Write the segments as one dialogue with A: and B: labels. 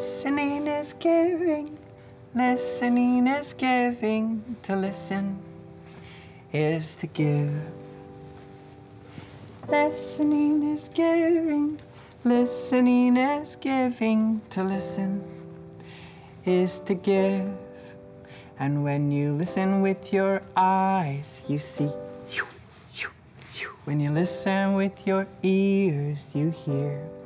A: Listening is giving. Listening is giving. To listen is to give. Listening is giving. Listening is giving. To listen is to give. And when you listen with your eyes, you see. When you listen with your ears, you hear.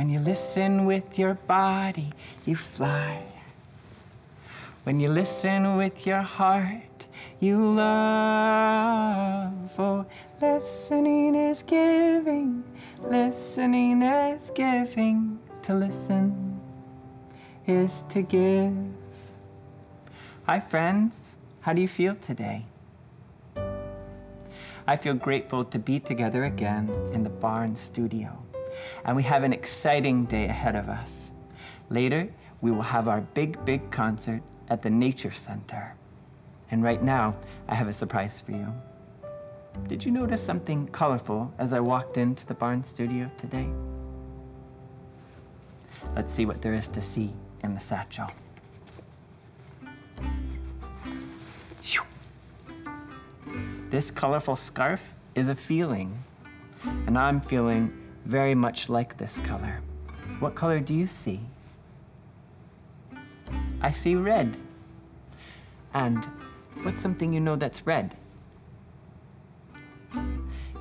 A: When you listen with your body, you fly. When you listen with your heart, you love. Oh, listening is giving, listening is giving. To listen is to give. Hi, friends. How do you feel today? I feel grateful to be together again in the Barn studio. And we have an exciting day ahead of us. Later, we will have our big, big concert at the Nature Center. And right now, I have a surprise for you. Did you notice something colorful as I walked into the Barn studio today? Let's see what there is to see in the satchel. This colorful scarf is a feeling, and I'm feeling very much like this color. What color do you see? I see red. And what's something you know that's red?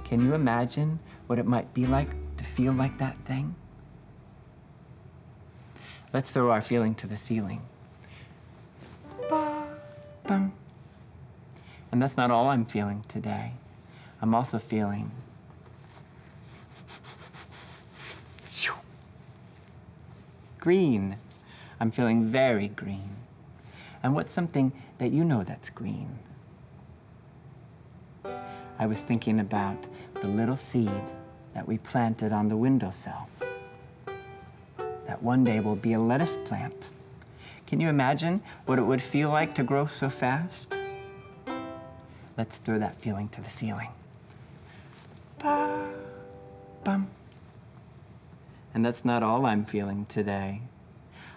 A: Can you imagine what it might be like to feel like that thing? Let's throw our feeling to the ceiling. And that's not all I'm feeling today. I'm also feeling green. I'm feeling very green. And what's something that you know that's green? I was thinking about the little seed that we planted on the windowsill. That one day will be a lettuce plant. Can you imagine what it would feel like to grow so fast? Let's throw that feeling to the ceiling. Ba, bum. And that's not all I'm feeling today.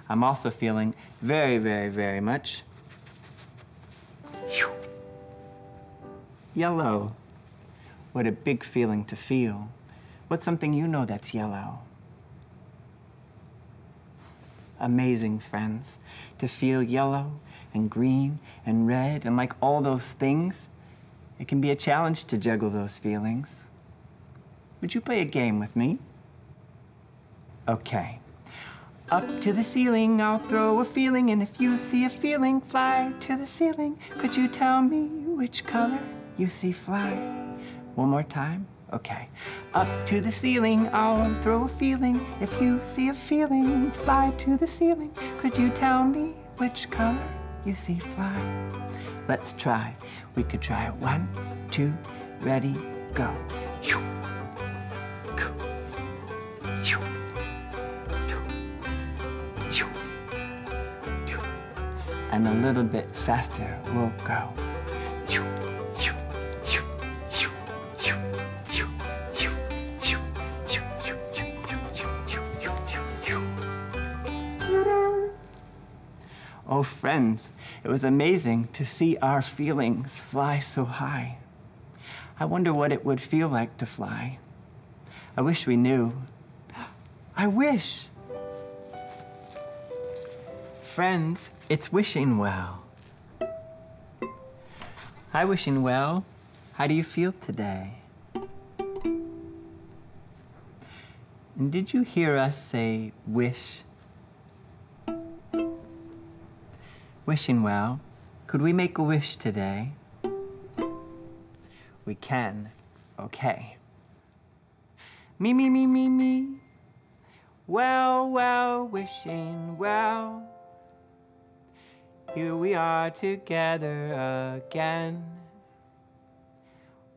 A: I'm also feeling very, very, very much yellow. What a big feeling to feel. What's something you know that's yellow? Amazing, friends, to feel yellow and green and red and like all those things. It can be a challenge to juggle those feelings. Would you play a game with me? Okay. Up to the ceiling, I'll throw a feeling, and if you see a feeling, fly to the ceiling. Could you tell me which color you see fly? One more time. Okay. Up to the ceiling, I'll throw a feeling. If you see a feeling, fly to the ceiling. Could you tell me which color you see fly? Let's try. We could try one, two, ready, go. And a little bit faster, we'll go. Oh, friends, it was amazing to see our feelings fly so high. I wonder what it would feel like to fly. I wish we knew. I wish. Friends, it's wishing well. Hi, wishing well. How do you feel today? And did you hear us say wish? Wishing well. Could we make a wish today? We can. Okay. Me, me, me, me, me. Well, well, wishing well. Here we are together again.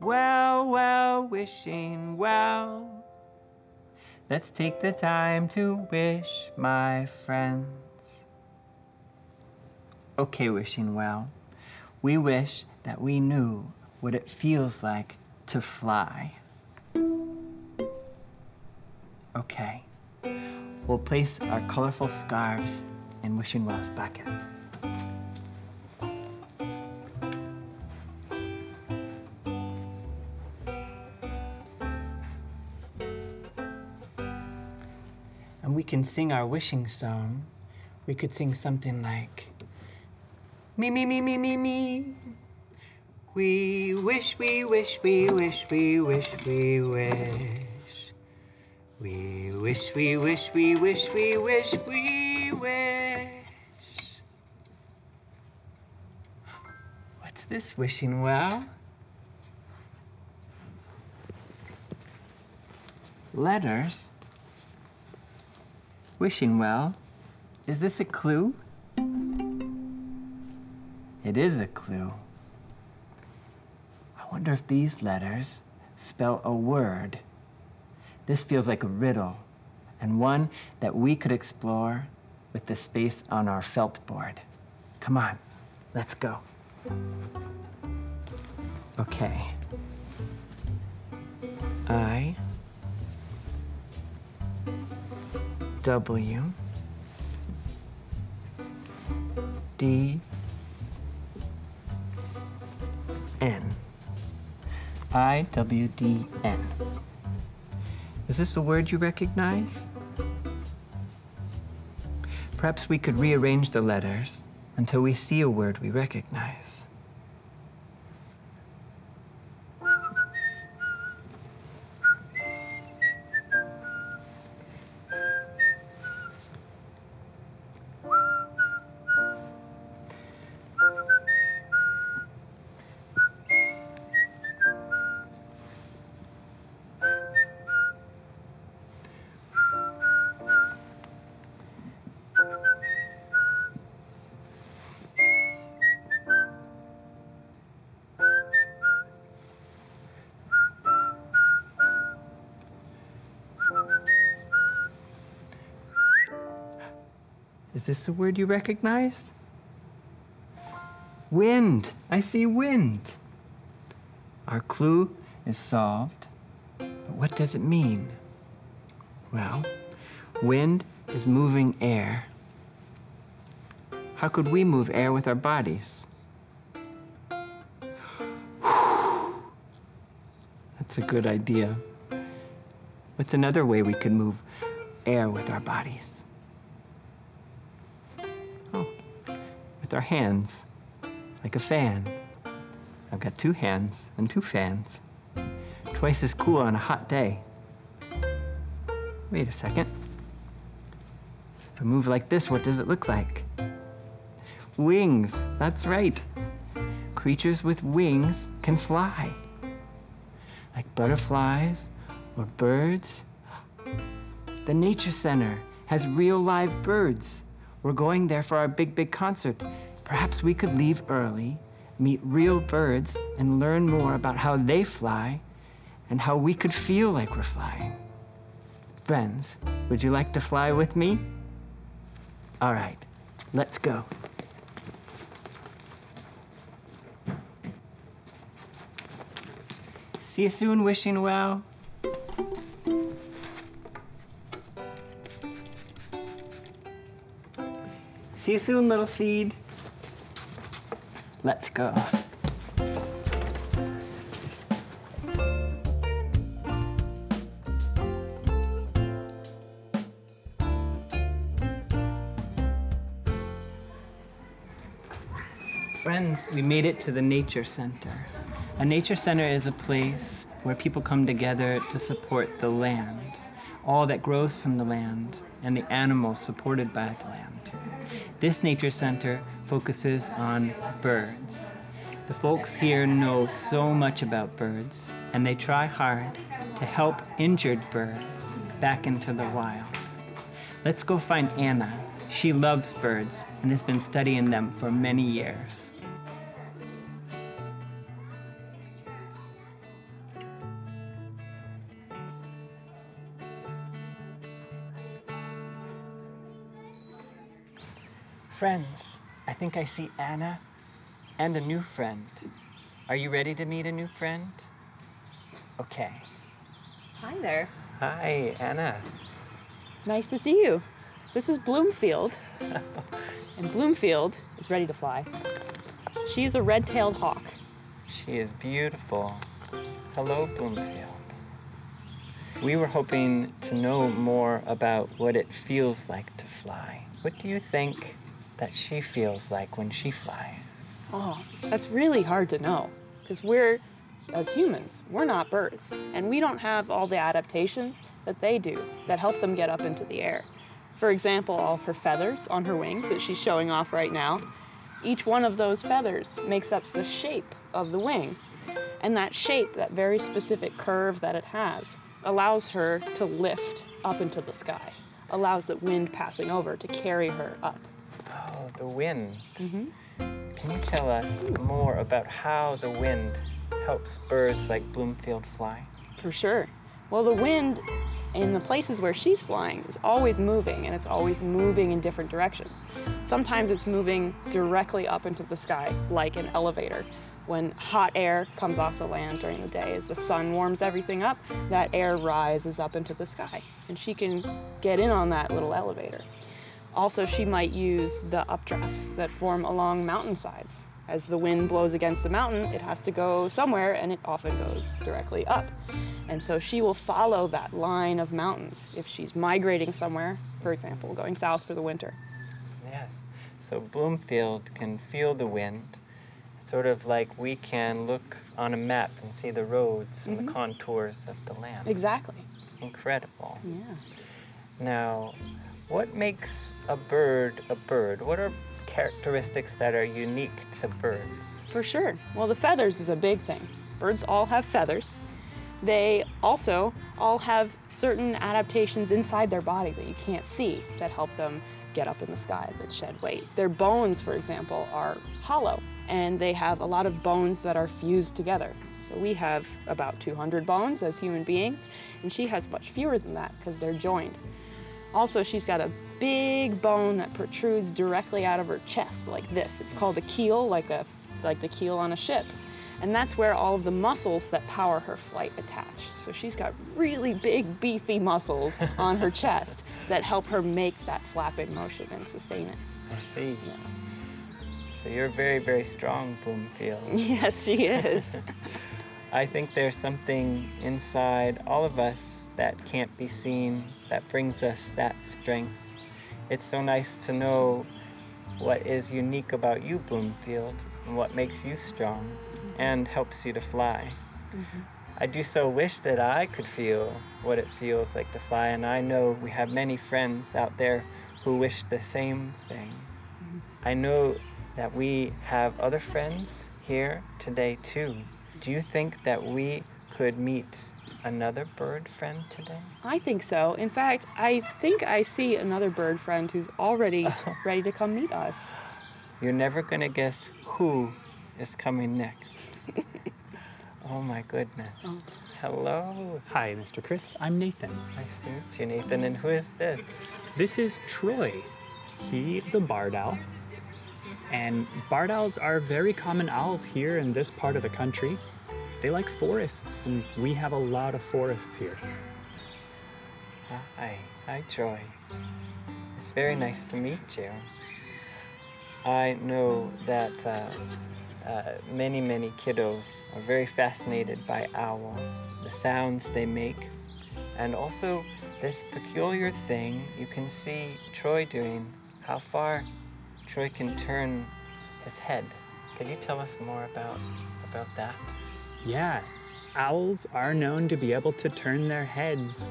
A: Well, well, wishing well. Let's take the time to wish, my friends. Okay, wishing well. We wish that we knew what it feels like to fly. Okay. we'll place our colorful scarves in Wishing Well's bucket. Can sing our wishing song. We could sing something like, Me, me, me, me, me, me. We wish, we wish, we wish, we wish, we wish. We wish, we wish, we wish, we wish, we wish. What's this wishing well? Letters? Wishing well. Is this a clue? It is a clue. I wonder if these letters spell a word. This feels like a riddle, and one that we could explore with the space on our felt board. Come on, let's go. Okay. I W D N. I W D N. Is this a word you recognize? Perhaps we could rearrange the letters until we see a word we recognize. This a word you recognize? Wind. I see wind. Our clue is solved. But what does it mean? Well, wind is moving air. How could we move air with our bodies? That's a good idea. What's another way we could move air with our bodies? With our hands, like a fan. I've got two hands and two fans. Twice as cool on a hot day. Wait a second. If I move like this, what does it look like? Wings, that's right. Creatures with wings can fly. Like butterflies or birds. The Nature Center has real live birds. We're going there for our big, big concert. Perhaps we could leave early, meet real birds, and learn more about how they fly and how we could feel like we're flying. Friends, would you like to fly with me? All right, let's go. See you soon, wishing well. See you soon, little seed. Let's go. Friends, we made it to the Nature Center. A nature center is a place where people come together to support the land, all that grows from the land, and the animals supported by the land. This nature center focuses on birds. The folks here know so much about birds, and they try hard to help injured birds back into the wild. Let's go find Anna. She loves birds and has been studying them for many years. Friends, I think I see Anna and a new friend. Are you ready to meet a new friend? Okay.
B: Hi there.
A: Hi, Anna.
B: Nice to see you. This is Bloomfield. and Bloomfield is ready to fly. She is a red tailed hawk.
A: She is beautiful. Hello, Bloomfield. We were hoping to know more about what it feels like to fly. What do you think that she feels like when she flies?
B: Oh, that's really hard to know because we're, as humans, we're not birds and we don't have all the adaptations that they do that help them get up into the air. For example, all of her feathers on her wings that she's showing off right now, each one of those feathers makes up the shape of the wing. And that shape, that very specific curve that it has, allows her to lift up into the sky, allows the wind passing over to carry her up.
A: The wind. Mm-hmm. Can you tell us more about how the wind helps birds like Bloomfield fly?
B: For sure. Well, the wind in the places where she's flying is always moving, and it's always moving in different directions. Sometimes it's moving directly up into the sky, like an elevator. When hot air comes off the land during the day, as the sun warms everything up, that air rises up into the sky, and she can get in on that little elevator. Also, she might use the updrafts that form along mountainsides. As the wind blows against the mountain, it has to go somewhere, and it often goes directly up. And so she will follow that line of mountains if she's migrating somewhere, for example, going south for the winter.
A: Yes. So Bloomfield can feel the wind, sort of like we can look on a map and see the roads and the mm-hmm. contours of the land.
B: Exactly.
A: Incredible.
B: Yeah.
A: Now, what makes a bird a bird? What are characteristics that are unique to birds?
B: For sure. Well, the feathers is a big thing. Birds all have feathers. They also all have certain adaptations inside their body that you can't see that help them get up in the sky, that shed weight. Their bones, for example, are hollow, and they have a lot of bones that are fused together. So we have about 200 bones as human beings, and she has much fewer than that because they're joined. Also, she's got a big bone that protrudes directly out of her chest like this. It's called a keel, like a like the keel on a ship. And that's where all of the muscles that power her flight attach. So she's got really big, beefy muscles on her chest that help her make that flapping motion and sustain it.
A: I see. So you're very, very strong, Bloomfield.
B: Yes, she is.
A: I think there's something inside all of us that can't be seen that brings us that strength. It's so nice to know what is unique about you, Bloomfield, and what makes you strong and helps you to fly. Mm-hmm. I do so wish that I could feel what it feels like to fly, and I know we have many friends out there who wish the same thing. Mm-hmm. I know that we have other friends here today too. Do you think that we could meet another bird friend today?
B: I think so. In fact, I think I see another bird friend who's already ready to come meet us.
A: You're never gonna guess who is coming next. oh my goodness. Oh. Hello.
C: Hi, Mr. Chris. I'm Nathan.
A: Nice to meet you, Nathan. And who is this?
C: This is Troy. He is a barred owl. And barred owls are very common owls here in this part of the country. They like forests, and we have a lot of forests here.
A: Hi. Hi, Troy. It's very nice to meet you. I know that uh, uh, many, many kiddos are very fascinated by owls, the sounds they make, and also this peculiar thing you can see Troy doing, how far Troy can turn his head. Could you tell us more about, about that?
C: Yeah, owls are known to be able to turn their heads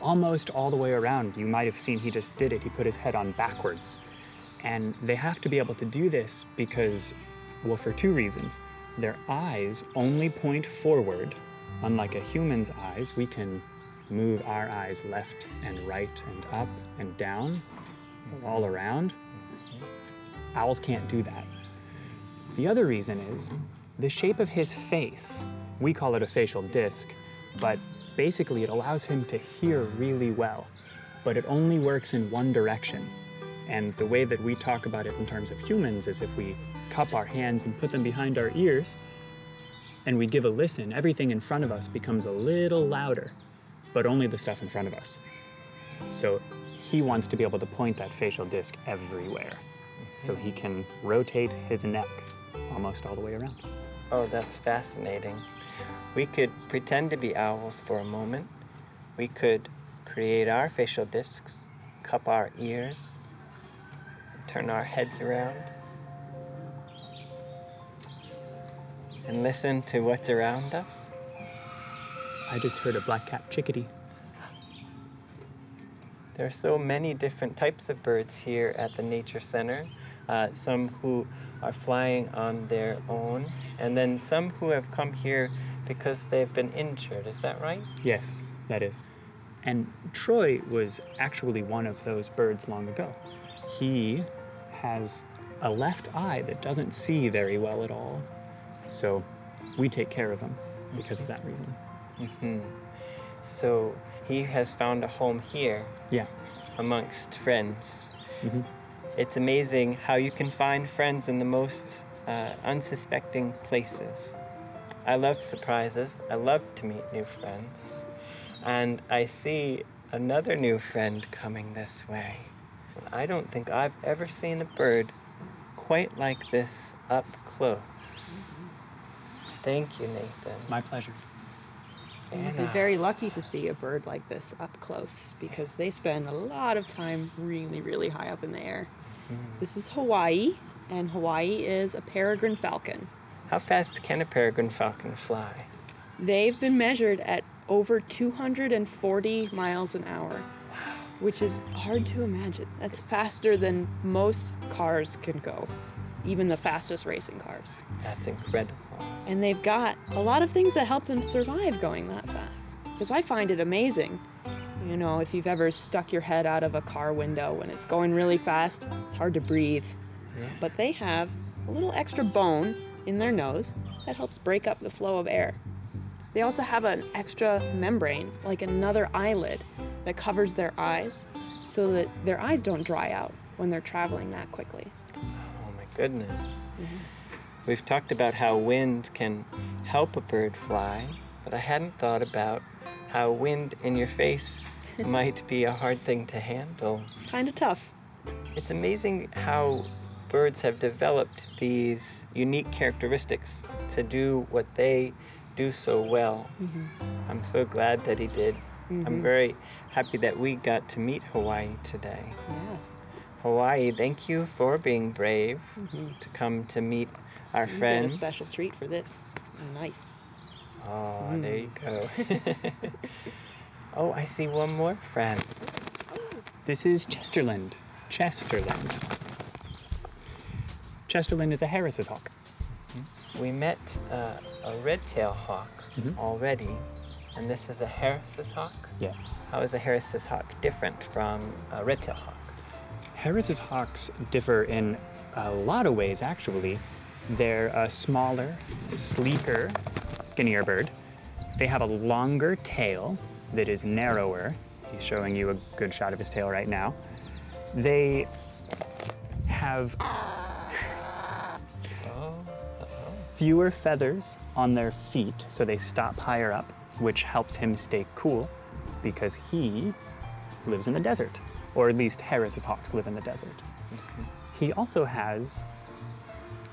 C: almost all the way around. You might have seen he just did it. He put his head on backwards. And they have to be able to do this because, well, for two reasons. Their eyes only point forward. Unlike a human's eyes, we can move our eyes left and right and up and down, all around. Owls can't do that. The other reason is the shape of his face. We call it a facial disc, but basically it allows him to hear really well, but it only works in one direction. And the way that we talk about it in terms of humans is if we cup our hands and put them behind our ears and we give a listen, everything in front of us becomes a little louder, but only the stuff in front of us. So he wants to be able to point that facial disc everywhere. So he can rotate his neck almost all the way around.
A: Oh, that's fascinating. We could pretend to be owls for a moment. We could create our facial discs, cup our ears, turn our heads around, and listen to what's around us.
C: I just heard a black-capped chickadee.
A: There are so many different types of birds here at the Nature Center. Uh, some who are flying on their own, and then some who have come here because they've been injured. Is that right?
C: Yes, that is. And Troy was actually one of those birds long ago. He has a left eye that doesn't see very well at all. So we take care of him because of that reason.
A: hmm So he has found a home here
C: Yeah.
A: amongst friends.
C: Mhm.
A: It's amazing how you can find friends in the most uh, unsuspecting places. I love surprises. I love to meet new friends. And I see another new friend coming this way. I don't think I've ever seen a bird quite like this up close. Thank you, Nathan.
C: My pleasure.
B: You'd be very lucky to see a bird like this up close because they spend a lot of time really, really high up in the air. Mm. This is Hawaii, and Hawaii is a peregrine falcon.
A: How fast can a peregrine falcon fly?
B: They've been measured at over 240 miles an hour, which is hard to imagine. That's faster than most cars can go, even the fastest racing cars.
A: That's incredible.
B: And they've got a lot of things that help them survive going that fast. Because I find it amazing. You know, if you've ever stuck your head out of a car window when it's going really fast, it's hard to breathe.
A: Yeah.
B: But they have a little extra bone in their nose that helps break up the flow of air. They also have an extra membrane, like another eyelid, that covers their eyes so that their eyes don't dry out when they're traveling that quickly.
A: Oh my goodness. Mm-hmm. We've talked about how wind can help a bird fly, but I hadn't thought about how wind in your face might be a hard thing to handle.
B: Kind of tough.
A: It's amazing how birds have developed these unique characteristics to do what they do so well. Mm-hmm. I'm so glad that he did. I'm mm-hmm. very happy that we got to meet Hawaii today.
B: Yes.
A: Hawaii, thank you for being brave mm-hmm. to come to meet our
B: You get a special treat for this. Nice.
A: Oh, there you go. oh, I see one more friend.
C: This is Chesterland. Chesterland. Chesterland is a Harris's hawk.
A: We met uh, a red-tailed hawk
C: Mhm.
A: already, and this is a Harris's hawk.
C: Yeah.
A: How is a Harris's hawk different from a red-tailed hawk?
C: Harris's hawks differ in a lot of ways, actually. They're a smaller, sleeker, skinnier bird. They have a longer tail that is narrower. He's showing you a good shot of his tail right now. They have fewer feathers on their feet, so they stop higher up, which helps him stay cool because he lives in the desert, or at least Harris's hawks live in the desert. He also has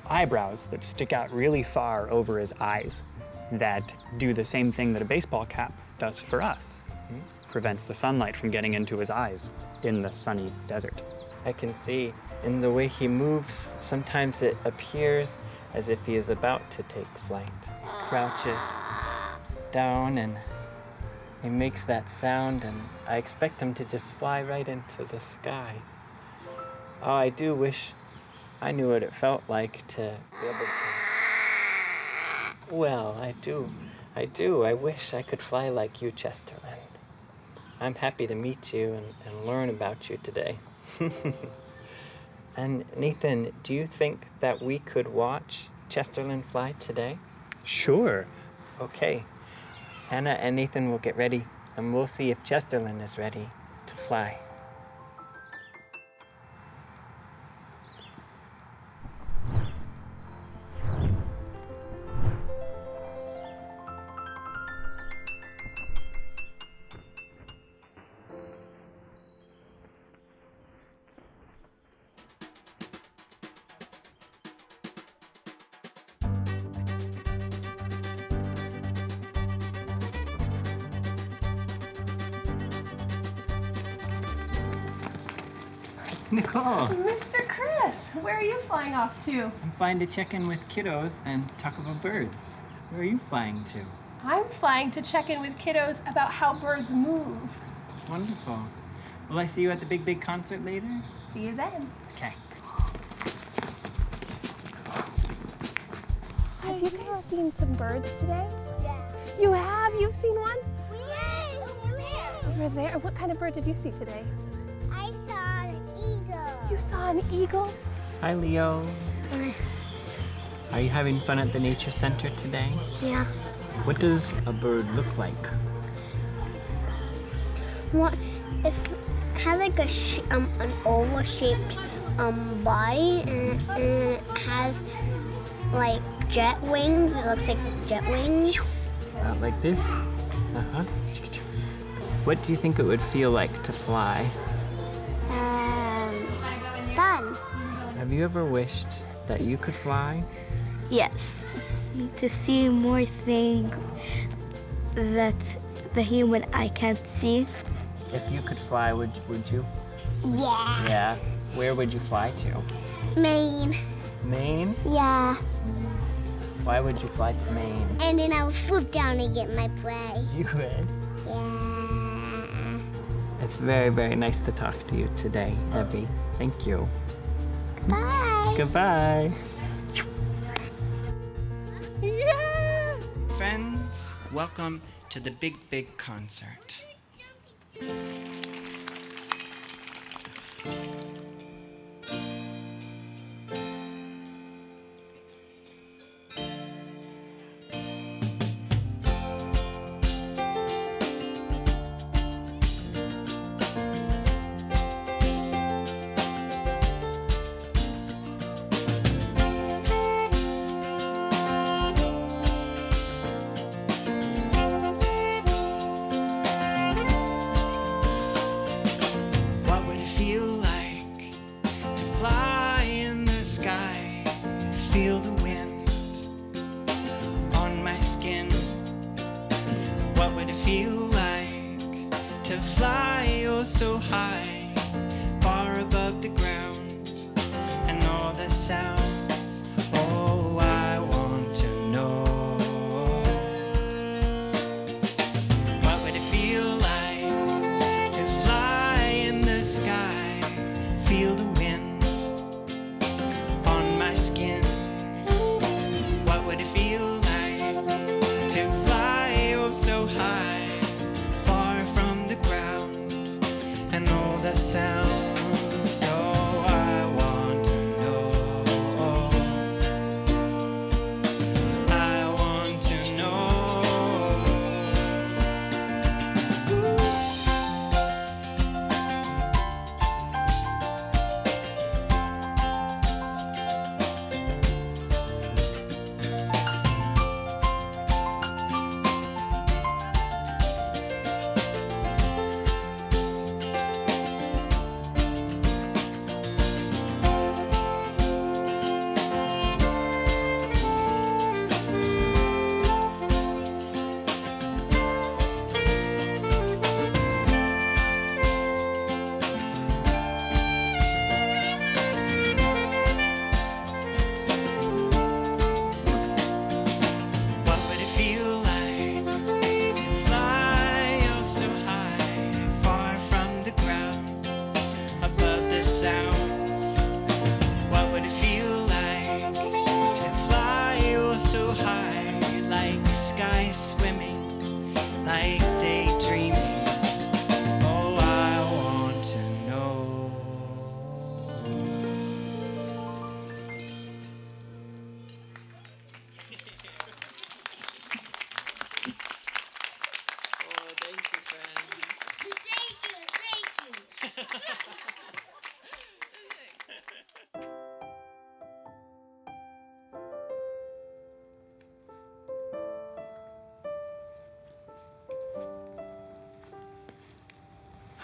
C: eyebrows that stick out really far over his eyes that do the same thing that a baseball cap does for us. Prevents the sunlight from getting into his eyes in the sunny desert.
A: I can see in the way he moves, sometimes it appears as if he is about to take flight. He crouches down and he makes that sound, and I expect him to just fly right into the sky. Oh, I do wish I knew what it felt like to be able to. Well, I do. I do. I wish I could fly like you, Chesterland. I'm happy to meet you and, and learn about you today. and Nathan, do you think that we could watch Chesterland fly today?
C: Sure.
A: Okay. Hannah and Nathan will get ready, and we'll see if Chesterland is ready to fly. Nicole,
D: Mr. Chris, where are you flying off to?
A: I'm flying to check in with kiddos and talk about birds. Where are you flying to?
D: I'm flying to check in with kiddos about how birds move.
A: Wonderful. Will I see you at the Big Big concert later?
D: See you then.
A: Okay.
D: Have you guys seen some birds today?
E: Yeah.
D: You have? You've seen one?
E: Yay! Over there.
D: Over there. What kind of bird did you see today?
E: An eagle.
A: Hi, Leo. Are you having fun at the Nature Center today?
E: Yeah.
A: What does a bird look like?
E: What? It's has like a sh- um an oval shaped um body and, and it has like jet wings. It looks like jet wings.
A: Uh, like this? Uh huh. What do you think it would feel like to fly? Have you ever wished that you could fly?
E: Yes. To see more things that the human eye can't see.
A: If you could fly, would would you?
E: Yeah.
A: Yeah. Where would you fly to?
E: Maine.
A: Maine?
E: Yeah.
A: Why would you fly to Maine?
E: And then I would swoop down and get my prey.
A: You would.
E: Yeah.
A: It's very, very nice to talk to you today, Evie. Thank you.
E: Bye.
A: Goodbye.
D: Yes!
A: Friends, welcome to the Big Big Concert.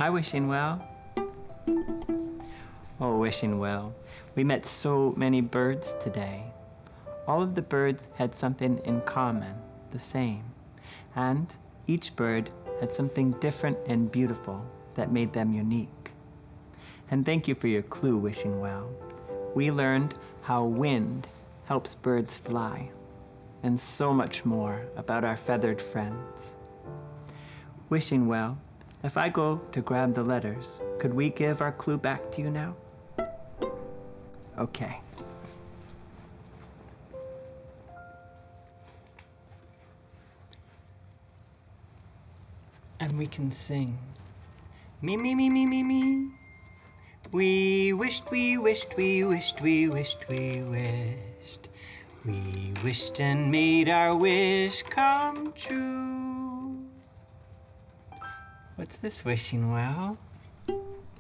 A: Hi, wishing well. Oh, wishing well. We met so many birds today. All of the birds had something in common, the same. And each bird had something different and beautiful that made them unique. And thank you for your clue, Wishing Well. We learned how wind helps birds fly, and so much more about our feathered friends. Wishing Well, if I go to grab the letters, could we give our clue back to you now? Okay. And we can sing. Me, me, me, me, me, me. We wished, we wished, we wished, we wished, we wished. We wished and made our wish come true. What's this wishing well?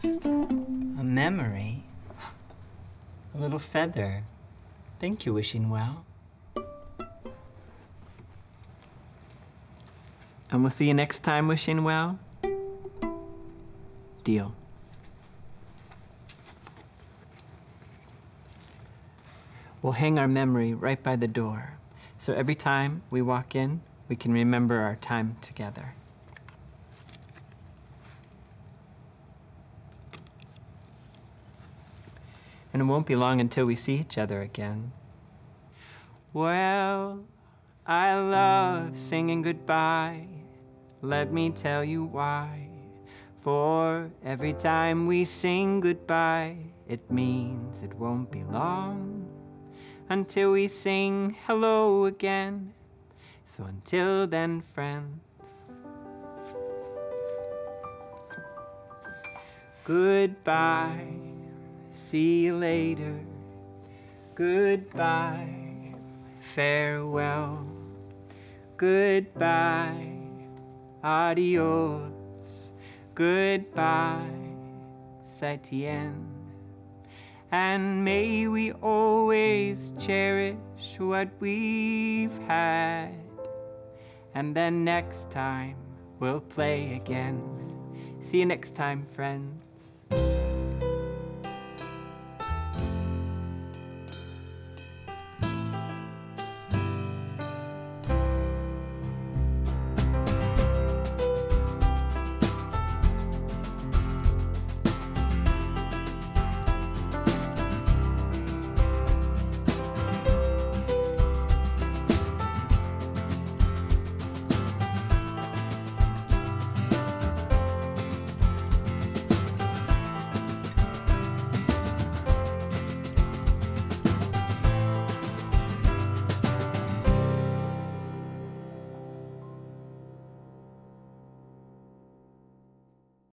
A: A memory. A little feather. Thank you, wishing well. And we'll see you next time, wishing well. Deal. We'll hang our memory right by the door. So every time we walk in, we can remember our time together. And it won't be long until we see each other again. Well, I love singing goodbye. Let me tell you why. For every time we sing goodbye, it means it won't be long until we sing hello again. So until then, friends, goodbye. See you later. Goodbye. Farewell. Goodbye. Adios. Goodbye. Setien. And may we always cherish what we've had. And then next time we'll play again. See you next time, friends.